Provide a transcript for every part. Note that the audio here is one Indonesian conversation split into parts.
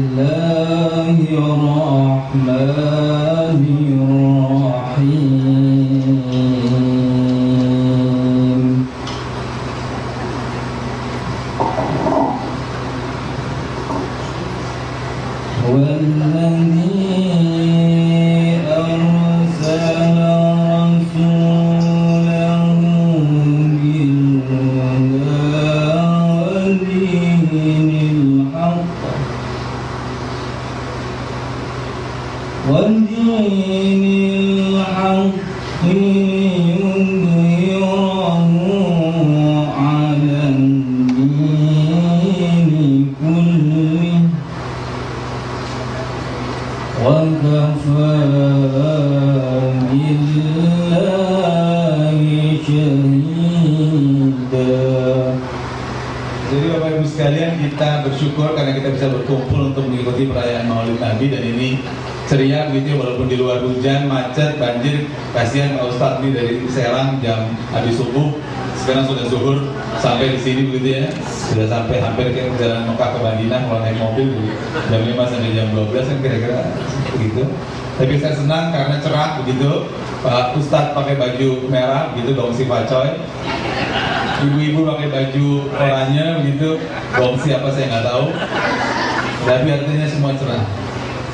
الله الرحمن الرحيم. هو kita bersyukur karena kita bisa berkumpul untuk mengikuti perayaan Maulid Nabi. Dan ini ceria begitu ya, walaupun di luar hujan, macet, banjir. Kasihan Pak Ustadz ini dari Serang jam habis subuh. Sekarang sudah zuhur sampai di sini begitu ya. Sudah sampai hampir ke jalan Mekah ke Madinah kalau naik mobil jam 5 sampai jam 12 kan kira-kira begitu. Tapi saya senang karena cerah begitu. Pak Ustadz pakai baju merah begitu dong si Pacoy ibu-ibu pakai baju oranye begitu gongsi apa saya nggak tahu tapi artinya semua cerah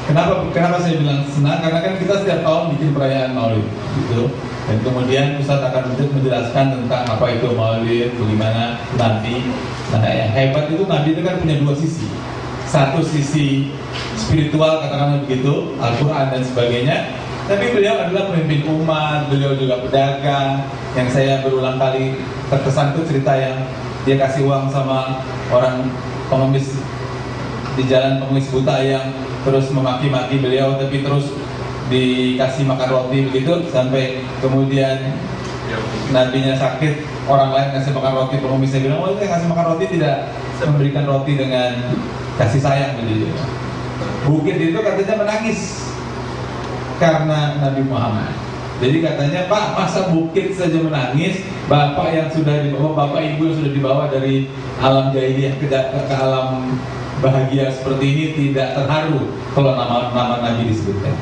Kenapa kenapa saya bilang senang? Karena kan kita setiap tahun bikin perayaan Maulid, gitu. Dan kemudian Ustaz akan menjelaskan tentang apa itu Maulid, bagaimana Nabi. Nah, yang hebat itu Nabi itu kan punya dua sisi. Satu sisi spiritual katakanlah begitu, Al-Quran dan sebagainya. Tapi beliau adalah pemimpin umat, beliau juga pedagang. Yang saya berulang kali terkesan itu cerita yang dia kasih uang sama orang pengemis di jalan pengemis buta yang terus memaki-maki beliau tapi terus dikasih makan roti begitu sampai kemudian nabinya sakit orang lain kasih makan roti pengemisnya bilang oh ini kasih makan roti tidak memberikan roti dengan kasih sayang begitu. Bukit itu katanya menangis karena Nabi Muhammad jadi katanya Pak masa bukit saja menangis Bapak yang sudah dibawa Bapak ibu yang sudah dibawa dari alam jahiliyah ke, ke alam bahagia seperti ini tidak terharu kalau nama nama Nabi disebutkan.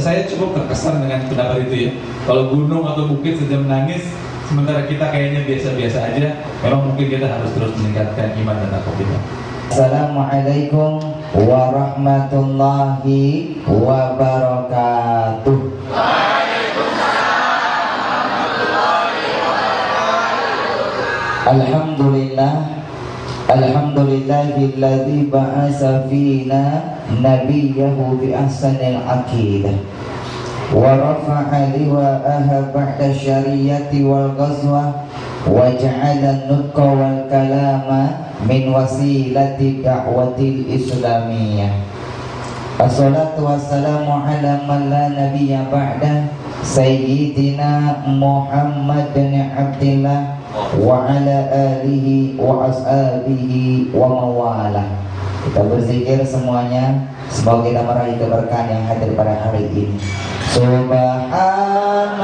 Saya cukup terkesan dengan pendapat itu ya. Kalau gunung atau bukit saja menangis, sementara kita kayaknya biasa-biasa aja. Memang mungkin kita harus terus meningkatkan iman dan takwa kita. Assalamualaikum warahmatullahi wabarakatuh. Alhamdulillah Alhamdulillahilladzi ba'asa fina nabiyahu bi ahsanil aqidah wa rafa'a liwa'aha ba'da syariyati wal ghazwa wa ja'ala nutqa wal kalama min wasilati da'watil islamiyah. Assalatu wassalamu ala man la nabiyya Sayyidina Muhammad bin Abdillah wa ala alihi wa ashabihi wa mawalah kita berzikir semuanya. Semoga kita meraih keberkahan yang hadir pada hari ini. Subhanallah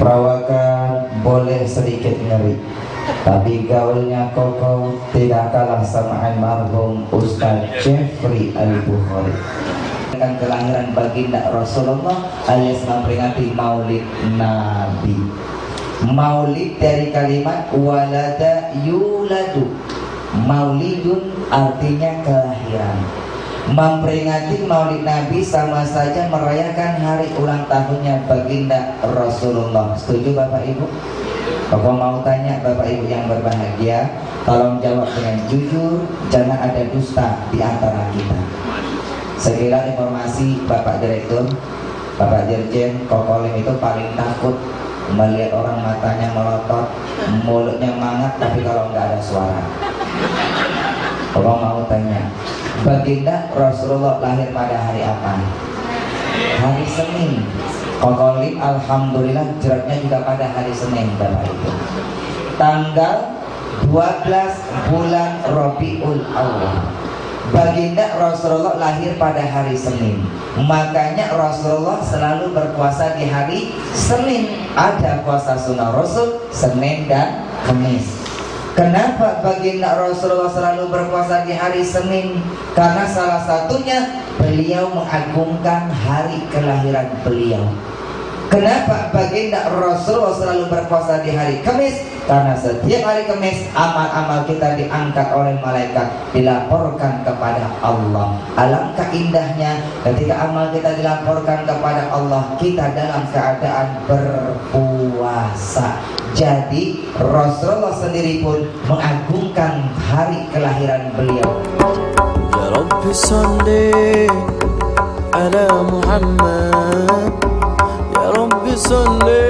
perawakan boleh sedikit ngeri tapi gaulnya kokoh tidak kalah sama almarhum Ustaz Jeffrey Al-Bukhari. Dengan kelahiran baginda Rasulullah alias memperingati maulid Nabi. Maulid dari kalimat walada yuladu. Maulidun artinya kelahiran Memperingati maulid Nabi sama saja merayakan hari ulang tahunnya baginda Rasulullah. Setuju Bapak Ibu? Bapak mau tanya Bapak Ibu yang berbahagia Tolong jawab dengan jujur Jangan ada dusta di antara kita. Sekilas informasi Bapak Direktur Bapak Dirjen Kokolim itu paling takut Melihat orang matanya melotot Mulutnya mangat tapi kalau nggak ada suara. Bapak mau tanya Baginda Rasulullah lahir pada hari apa? Hari Senin. Kokolim Alhamdulillah jeratnya juga pada hari Senin Bapak Ibu. Tanggal 12 bulan Robiul Awal. Baginda Rasulullah lahir pada hari Senin. Makanya Rasulullah selalu berpuasa di hari Senin. Ada puasa sunnah Rasul Senin dan Kamis Kenapa baginda Rasulullah selalu berpuasa di hari Senin? Karena salah satunya beliau mengagungkan hari kelahiran beliau Kenapa baginda Rasulullah selalu berpuasa di hari Kamis? Karena setiap hari Kamis amal-amal kita diangkat oleh malaikat, dilaporkan kepada Allah. Alangkah indahnya ketika amal kita dilaporkan kepada Allah, kita dalam keadaan berpuasa. Jadi Rasulullah sendiri pun mengagungkan hari kelahiran beliau. Ya Rabbi salli ala Muhammad. Ya Rabbi salli